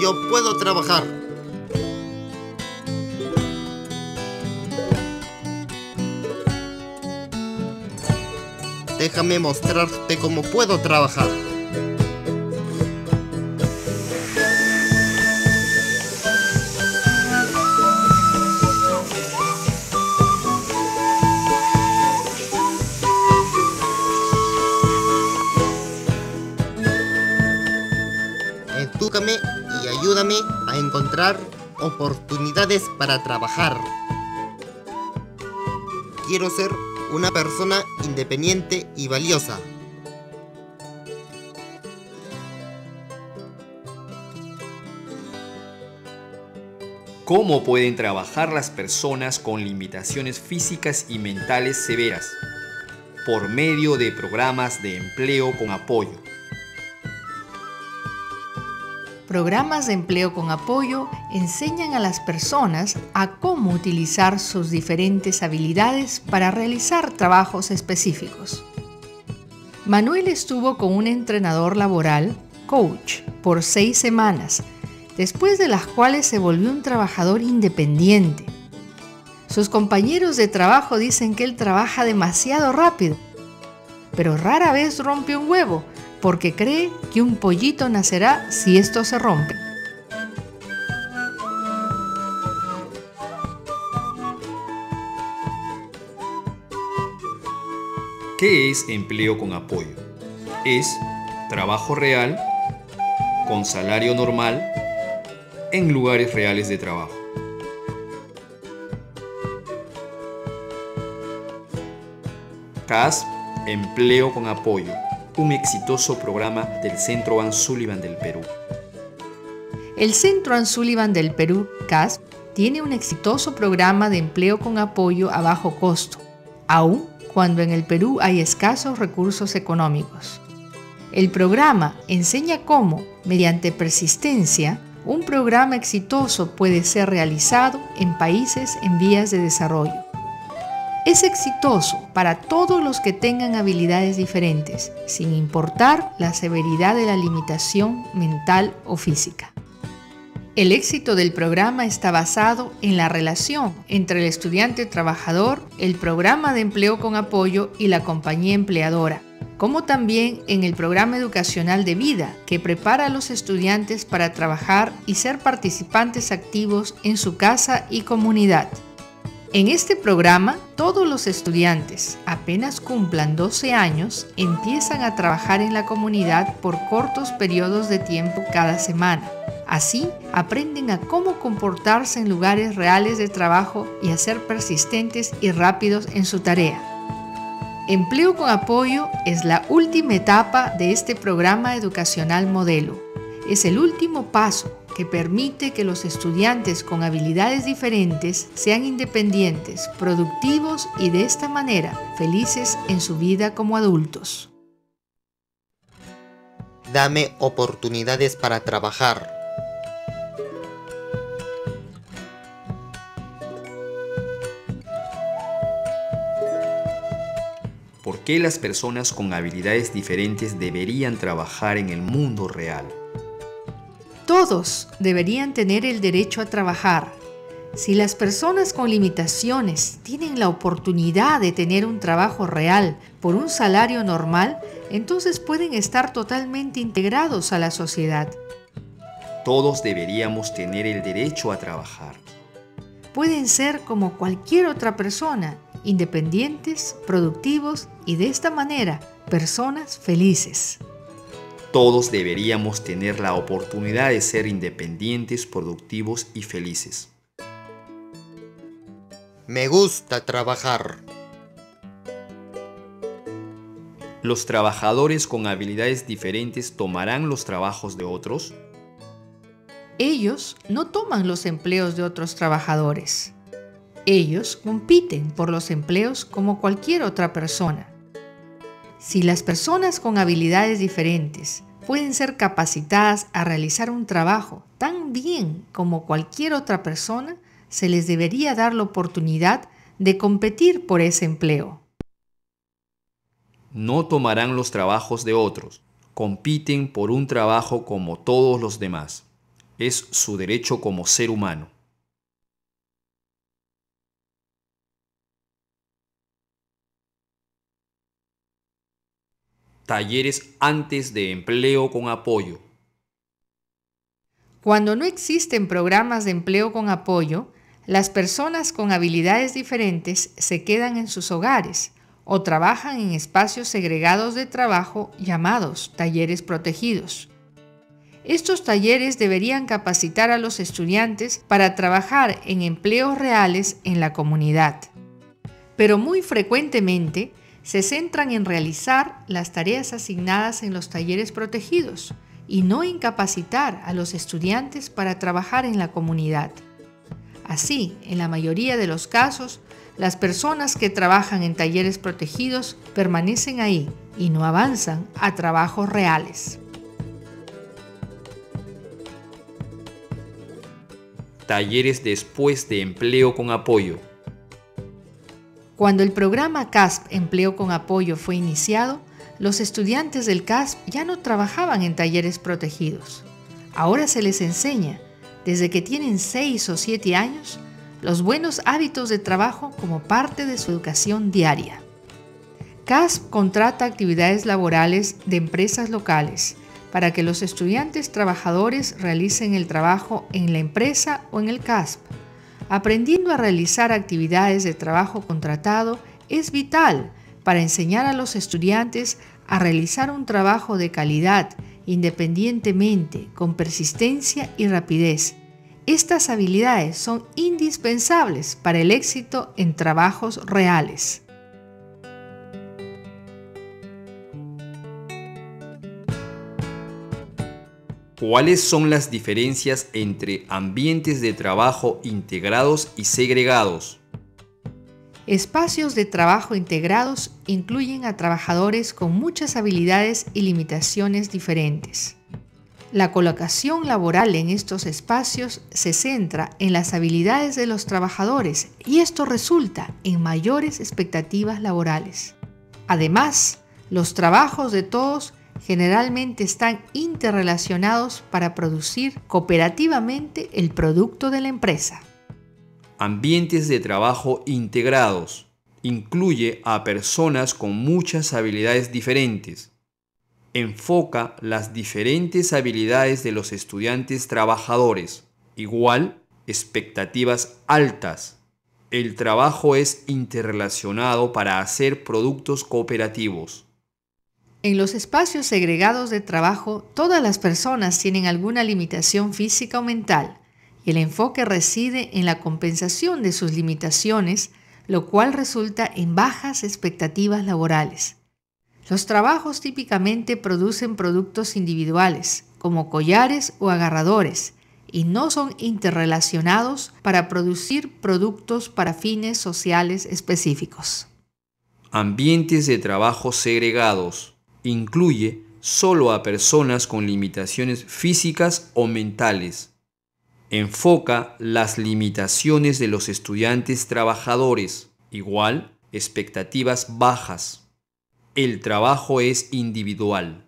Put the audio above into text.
yo puedo trabajar. Déjame mostrarte cómo puedo trabajar. Ayúdame a encontrar oportunidades para trabajar. Quiero ser una persona independiente y valiosa. ¿Cómo pueden trabajar las personas con limitaciones físicas y mentales severas? Por medio de programas de empleo con apoyo. Programas de empleo con apoyo enseñan a las personas a cómo utilizar sus diferentes habilidades para realizar trabajos específicos. Manuel estuvo con un entrenador laboral, coach, por seis semanas, después de las cuales se volvió un trabajador independiente. Sus compañeros de trabajo dicen que él trabaja demasiado rápido, pero rara vez rompe un huevo porque cree que un pollito nacerá si esto se rompe. ¿Qué es empleo con apoyo? Es trabajo real, con salario normal, en lugares reales de trabajo. CAS, empleo con apoyo un exitoso programa del Centro Ann Sullivan del Perú. El Centro Ann Sullivan del Perú, CASP, tiene un exitoso programa de empleo con apoyo a bajo costo, aun cuando en el Perú hay escasos recursos económicos. El programa enseña cómo, mediante persistencia, un programa exitoso puede ser realizado en países en vías de desarrollo. Es exitoso para todos los que tengan habilidades diferentes, sin importar la severidad de la limitación mental o física. El éxito del programa está basado en la relación entre el estudiante trabajador, el programa de empleo con apoyo y la compañía empleadora, como también en el programa educacional de vida que prepara a los estudiantes para trabajar y ser participantes activos en su casa y comunidad. En este programa, todos los estudiantes, apenas cumplan 12 años, empiezan a trabajar en la comunidad por cortos periodos de tiempo cada semana. Así, aprenden a cómo comportarse en lugares reales de trabajo y a ser persistentes y rápidos en su tarea. Empleo con apoyo es la última etapa de este programa educacional modelo. Es el último paso que permite que los estudiantes con habilidades diferentes sean independientes, productivos y de esta manera felices en su vida como adultos. Dame oportunidades para trabajar. ¿Por qué las personas con habilidades diferentes deberían trabajar en el mundo real? Todos deberían tener el derecho a trabajar. Si las personas con limitaciones tienen la oportunidad de tener un trabajo real por un salario normal, entonces pueden estar totalmente integrados a la sociedad. Todos deberíamos tener el derecho a trabajar. Pueden ser como cualquier otra persona, independientes, productivos y de esta manera personas felices. Todos deberíamos tener la oportunidad de ser independientes, productivos y felices. Me gusta trabajar. ¿Los trabajadores con habilidades diferentes tomarán los trabajos de otros? Ellos no toman los empleos de otros trabajadores. Ellos compiten por los empleos como cualquier otra persona. Si las personas con habilidades diferentes pueden ser capacitadas a realizar un trabajo tan bien como cualquier otra persona, se les debería dar la oportunidad de competir por ese empleo. No tomarán los trabajos de otros, compiten por un trabajo como todos los demás. es su derecho como ser humano. Talleres antes de empleo con apoyo. Cuando no existen programas de empleo con apoyo, las personas con habilidades diferentes se quedan en sus hogares o trabajan en espacios segregados de trabajo llamados talleres protegidos. Estos talleres deberían capacitar a los estudiantes para trabajar en empleos reales en la comunidad. Pero muy frecuentemente se centran en realizar las tareas asignadas en los talleres protegidos y no en capacitar a los estudiantes para trabajar en la comunidad. Así, en la mayoría de los casos, las personas que trabajan en talleres protegidos permanecen ahí y no avanzan a trabajos reales. Talleres después de empleo con apoyo. Cuando el programa CASP Empleo con Apoyo fue iniciado, los estudiantes del CASP ya no trabajaban en talleres protegidos. Ahora se les enseña desde que tienen 6 o 7 años, los buenos hábitos de trabajo como parte de su educación diaria. CASP contrata actividades laborales de empresas locales para que los estudiantes trabajadores realicen el trabajo en la empresa o en el CASP. Aprendiendo a realizar actividades de trabajo contratado es vital para enseñar a los estudiantes a realizar un trabajo de calidad independientemente, con persistencia y rapidez. Estas habilidades son indispensables para el éxito en trabajos reales. ¿Cuáles son las diferencias entre ambientes de trabajo integrados y segregados? Espacios de trabajo integrados incluyen a trabajadores con muchas habilidades y limitaciones diferentes. La colocación laboral en estos espacios se centra en las habilidades de los trabajadores y esto resulta en mayores expectativas laborales. Además, los trabajos de todos generalmente están interrelacionados para producir cooperativamente el producto de la empresa. Ambientes de trabajo integrados. Incluye a personas con muchas habilidades diferentes. Enfoca las diferentes habilidades de los estudiantes trabajadores. Igual, expectativas altas. El trabajo es interrelacionado para hacer productos cooperativos. En los espacios segregados de trabajo, todas las personas tienen alguna limitación física o mental el enfoque reside en la compensación de sus limitaciones, lo cual resulta en bajas expectativas laborales. Los trabajos típicamente producen productos individuales, como collares o agarradores, y no son interrelacionados para producir productos para fines sociales específicos. Ambientes de trabajo segregados incluye solo a personas con limitaciones físicas o mentales enfoca las limitaciones de los estudiantes trabajadores, igual expectativas bajas. El trabajo es individual.